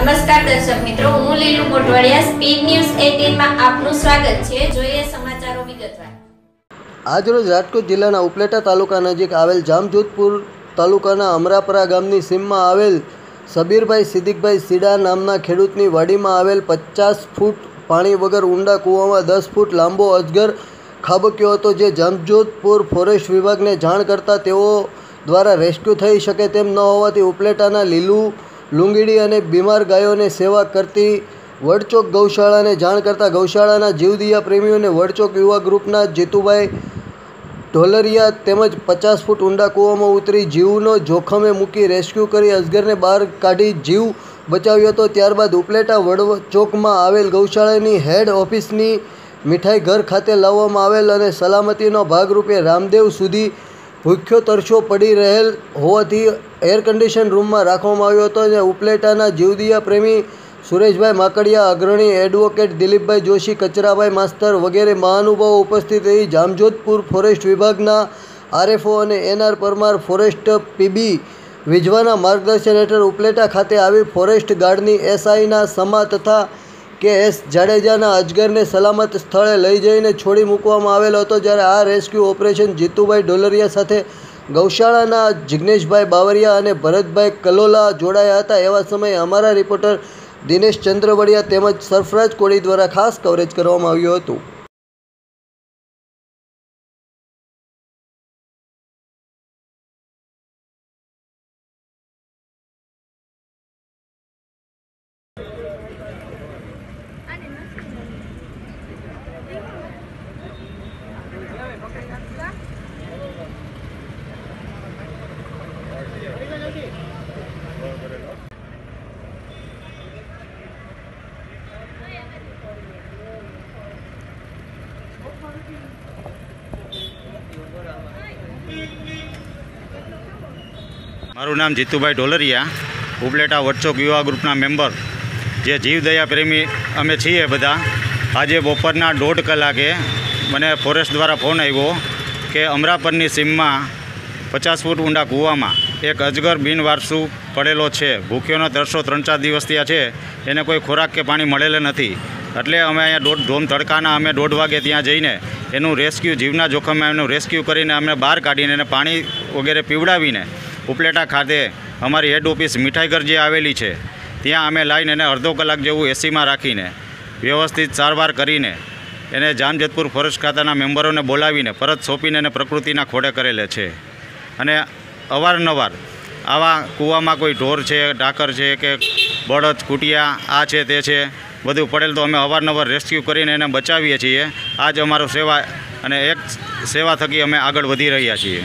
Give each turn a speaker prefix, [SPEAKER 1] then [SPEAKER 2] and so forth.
[SPEAKER 1] નમસ્કાર દર્શક મિત્રો, હું લીલુ મોટવાડિયા સ્પીડ ન્યૂઝ 18 માં આપનું સ્વાગત છે. જોઈએ સમાચારો વિગતવાર.
[SPEAKER 2] આજરોજ રાજકોટ જિલ્લાના ઉપલેટા તાલુકા નજીક આવેલ જામજોધપુર તાલુકાના અમરાપરા ગામની સીમમાં આવેલ સબીરભાઈ સિદ્દીકભાઈ સીડા નામના ખેડૂતની વાડીમાં આવેલ પચાસ ફૂટ પાણી વગર ઊંડા કૂવામાં દસ ફૂટ લાંબો અજગર ખાબક્યો હતો જે જામજોધપુર ફોરેસ્ટ વિભાગને જાણ કરતાં તેઓ દ્વારા રેસ્ક્યુ થઈ શકે તેમ ન હોવાથી ઉપલેટાના લીલું લુંગીડી અને બીમાર ગાયોને સેવા કરતી વડચોક ગૌશાળાને જાણ કરતાં ગૌશાળાના જીવદિયા પ્રેમીઓને વડચોક યુવા ગ્રુપના જીતુભાઈ ઢોલરિયા તેમજ પચાસ ફૂટ ઊંડા કૂવામાં ઉતરી જીવનો જોખમે મૂકી રેસ્ક્યુ કરી અજગરને બહાર કાઢી જીવ બચાવ્યો હતો. ત્યારબાદ ઉપલેટા વડચોકમાં આવેલ ગૌશાળાની હેડ ઓફિસની મીઠાઈ ઘર ખાતે લાવવામાં આવેલ અને સલામતીનો ભાગરૂપે રામદેવ સુધી ભૂખ્યો તરસો પડી રહેલ હોવાથી એર કન્ડિશન રૂમમાં રાખવામાં આવ્યો હતો અને ઉપલેટાના જીવદિયા પ્રેમી સુરેશભાઈ માકડિયા, અગ્રણી એડવોકેટ દિલીપભાઈ જોશી, કચરાભાઈ માસ્તર વગેરે મહાનુભાવો ઉપસ્થિત રહી જામજોધપુર ફોરેસ્ટ વિભાગના આરએફઓ અને N R Parmar forest PB વિજવાના માર્ગદર્શન હેઠળ ઉપલેટા ખાતે આવી ફોરેસ્ટ ગાર્ડની એસઆઈના સમા તથા કે એસ જાડેજાના અજગરને સલામત સ્થળે લઈ જઈને છોડી મૂકવામાં આવેલો હતો જ્યારે આ રેસ્ક્યુ ઓપરેશન જીતુભાઈ ડોલરિયા સાથે ગૌશાળાના જિગ્નેશભાઈ બાવરિયા અને ભરતભાઈ કલોલા જોડાયા હતા. એવા સમયે અમારા રિપોર્ટર દિનેશ ચંદ્રવડિયા તેમજ સરફરાજ કોળી દ્વારા ખાસ કવરેજ કરવામાં આવ્યું હતું.
[SPEAKER 3] મારું નામ જીતુભાઈ ઢોલરિયા, ઉપલેટા વટચોક યુવા ગ્રુપના મેમ્બર. જે જીવદયા પ્રેમી અમે છીએ બધા. આજે બપોરના દોઢ કલાકે મને ફોરેસ્ટ દ્વારા ફોન આવ્યો કે અમરાપરની સીમમાં પચાસ ફૂટ ઊંડા કૂવામાં એક અજગર બિનવારસુ પડેલો છે. ભૂખ્યોનો તરસો ત્રણ ચાર દિવસ ત્યાં છે. એને કોઈ ખોરાક કે પાણી મળેલ નથી. એટલે અમે અહીંયા દોઢ, ધોમ તડકાના અમે દોઢ વાગે ત્યાં જઈને એનું રેસ્ક્યુ જીવના જોખમમાં એનું રેસ્ક્યુ કરીને અમે બહાર કાઢીને એને પાણી વગેરે પીવડાવીને ઉપલેટા ખાતે અમારી હેડ ઓફિસ મીઠાઈઘર જે આવેલી છે, ત્યાં અમે લાવીને એને અડધો કલાક જેવું એસીમાં રાખીને વ્યવસ્થિત સારવાર કરીને એને જામજતપુર ફોરેસ્ટ ખાતાના મેમ્બરોને બોલાવીને પરત સોંપીને એને પ્રકૃતિના ખોડે કરેલે છે. અને અવારનવાર આવા કૂવામાં કોઈ ઢોર છે, ડાકર છે કે બળદ, કુટિયા, આ છે, તે છે, બધું પડેલ તો અમે અવારનવાર રેસ્ક્યુ કરીને એને બચાવીએ છીએ. આ જ અમારો સેવા અને એક સેવા થકી અમે આગળ વધી રહ્યા છીએ.